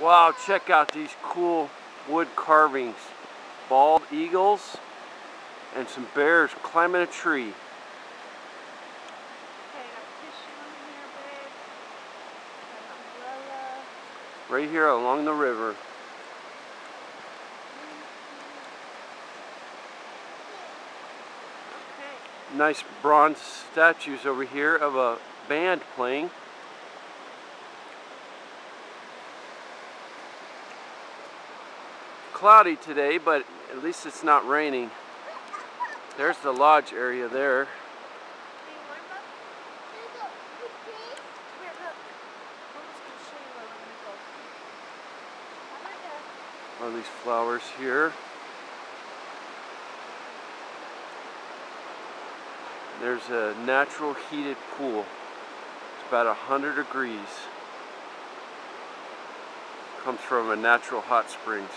Wow, check out these cool wood carvings. Bald eagles and some bears climbing a tree. Right here along the river. Nice bronze statues over here of a band playing. Cloudy today, but at least it's not raining. There's the lodge area there. All these flowers here. There's a natural heated pool. It's about a 100 degrees. Comes from a natural hot springs.